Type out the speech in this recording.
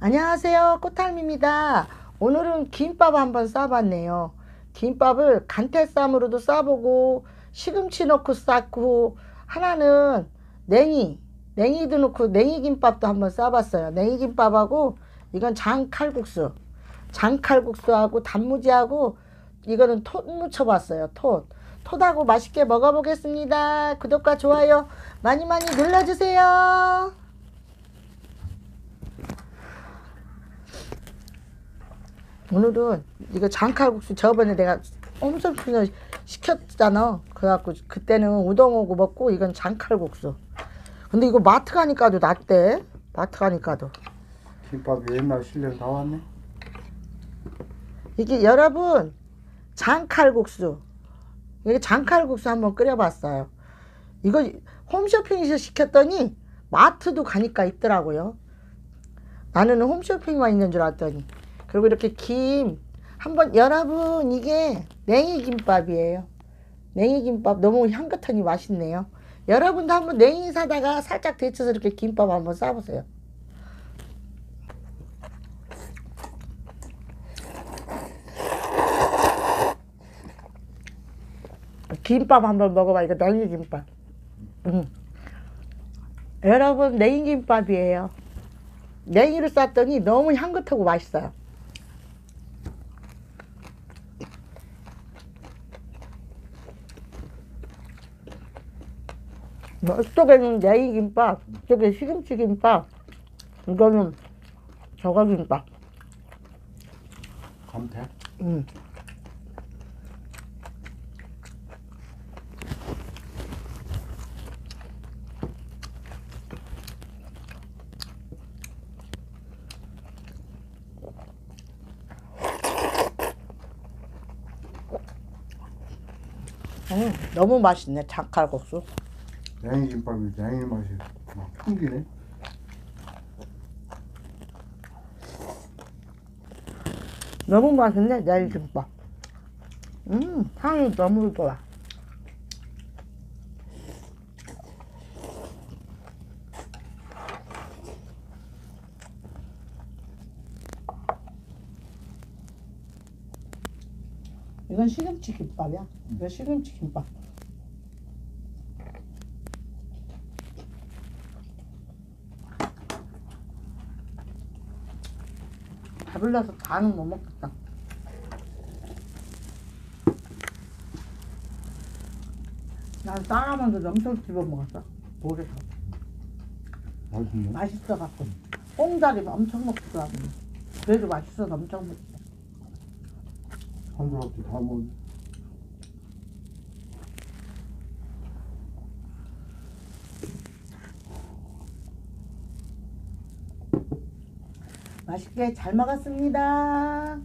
안녕하세요. 꽃할미입니다. 오늘은 김밥 한번 싸봤네요. 김밥을 간태쌈으로도 싸보고 시금치 넣고 싸고 하나는 냉이, 냉이도 넣고 냉이 김밥도 한번 싸봤어요. 냉이 김밥하고 이건 장칼국수, 장칼국수하고 단무지하고 이거는 톳 무쳐봤어요. 톳. 톳하고 맛있게 먹어보겠습니다. 구독과 좋아요 많이 많이 눌러주세요. 오늘은 이거 장칼국수 저번에 내가 엄청 그냥 시켰잖아. 그래갖고 그때는 우동하고 먹고 이건 장칼국수. 근데 이거 마트 가니까도 낫대. 마트 가니까도. 김밥이 옛날 실력 나왔네. 이게 여러분 장칼국수. 이게 장칼국수 한번 끓여봤어요. 이거 홈쇼핑에서 시켰더니 마트도 가니까 있더라고요. 나는 홈쇼핑만 있는 줄 알았더니. 그리고 이렇게 김 한번 여러분 이게 냉이 김밥이에요. 냉이 김밥 너무 향긋하니 맛있네요. 여러분도 한번 냉이 사다가 살짝 데쳐서 이렇게 김밥 한번 싸보세요. 김밥 한번 먹어봐. 이거 냉이 김밥. 음. 여러분 냉이 김밥이에요. 냉이를 쌌더니 너무 향긋하고 맛있어요. 이쪽에는 냉이 김밥, 이쪽에 시금치 김밥, 이거는 저거 김밥. 감태? 음. 음, 너무 맛있네 장칼국수. 냉이 김밥이 냉이 맛이 막 풍기네. 너무 맛있네 내일 김밥. 음 향이 너무 좋아. 이건 시금치 김밥이야. 이거 시금치 김밥. 배불러서 다는 못 먹겠다. 난 쌀라만도 엄청 집어 먹었어. 모래서. 맛있네. 맛있어갖고. 꽁다리 엄청 하고. 그래도 맛있어서 엄청 먹었어. 한 조각도 다 먹. 맛있게 잘 먹었습니다.